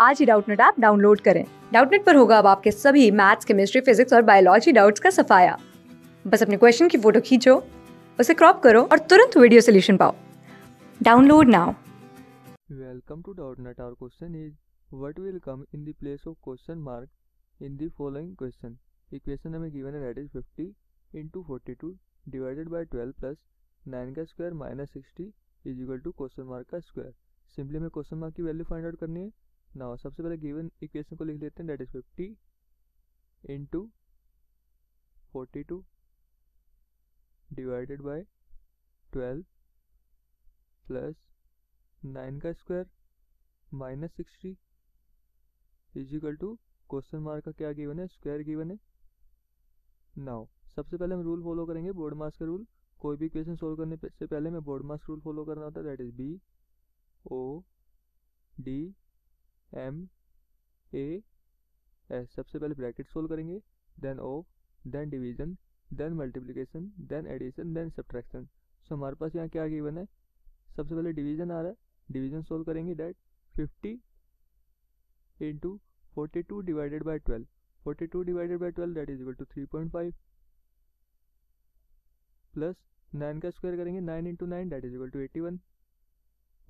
आज ही Doubtnut app download करें। डाउटनेट पर होगा अब आपके सभी मैथ्स, केमिस्ट्री, फिजिक्स और बायोलॉजी डाउट्स का सफाया। बस अपने क्वेश्चन की फ़ोटो खींचो, उसे क्रॉप करो और तुरंत वीडियो सोल्यूशन पाओ। Download now. Welcome to Doubtnut. Our question is, what will come in the place of question mark in the following question? Equation हमें गिवन है that is 50 into 42 divided by 12 plus 9 का square minus 60 is equal to question mark का square simply हमें question mark की value find out करनी है। Now, सबसे पहले गिवन इक्वेशन को लिख लेते हैं, that is 50 into 42 divided by 12 plus nine का square minus sixty is equal to question mark का क्या गिवन है? स्क्वायर गिवन है। नाउ सबसे पहले हम रूल फॉलो करेंगे बोर्ड मास का रूल कोई भी क्वेश्चन सोल्व करने से पहले मैं बोर्ड मास रूल फॉलो करना होता है that is B O D M A S सबसे पहले ब्रैकेट सोल्व करेंगे then O then division then multiplication then addition then subtraction so हमारे पास यहाँ क्या गिवन है? सबसे पहले डिवीज़न आ रहा है। डिवीज़न सोल्व करेंगे that 50 into forty two divided by twelve forty two divided by twelve that is equal to three point five plus nine का स्क्वायर करेंगे nine into nine that is equal to eighty one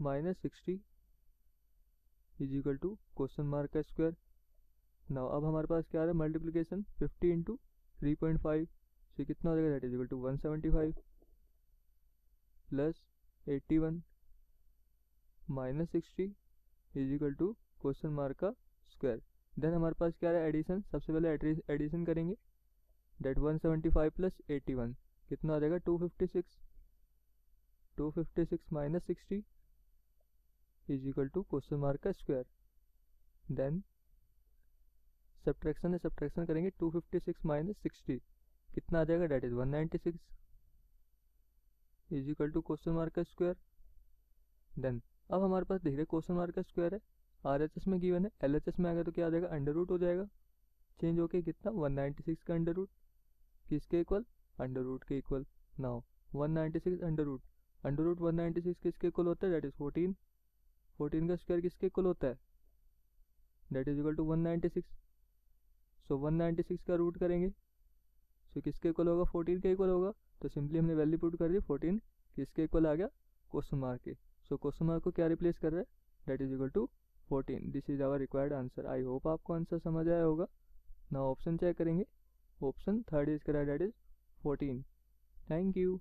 minus sixty is equal to question mark का square now अब हमारे पास क्या आ रहा है? Multiplication fifty into three point five से कितना हो जाएगा? That is equal to one seventy five plus eighty one minus sixty is equal to question mark का स्क्वायर देन हमारे पास क्या है? एडिशन सबसे पहले एडिशन करेंगे. That one seventy five plus eighty one कितना आ जाएगा? Two fifty six two fifty six minus sixty is equal to question mark का स्क्वायर देन सब्ट्रैक्शन है सब्ट्रैक्शन करेंगे two fifty six minus sixty कितना आ जाएगा? That is one ninety six is equal to question mark का square then अब हमारे पास देख रहे क्वेश्चन मार्क का स्क्वायर है। आर एच एस में गिवन है। एल एच एस में आएगा तो क्या आ जाएगा? अंडर रूट हो जाएगा। चेंज होके कितना? 196 का अंडर रूट किसके इक्वल अंडर रूट के equal now 196 under root under root one किसके इक्वल होता है? दैट इज़ 14 14 का स्क्वायर किसके इक्वल होता है? That is equal to 196 so 196 का रूट करेंगे। सो so, किसके इक्वल होगा? 14 के इक्वल होगा। तो सिंपली हमने वैल्यू पुट कर दी 14 किसके इक्वल आ गया? क्वेश्चन मार्क के। सो क्वेश्चन मार्क को क्या रिप्लेस कर रहा है? That is equal to fourteen this is our required answer I hope आपको आंसर समझ आया होगा। ना ऑप्शन चेक करेंगे। Option third is correct that is fourteen thank you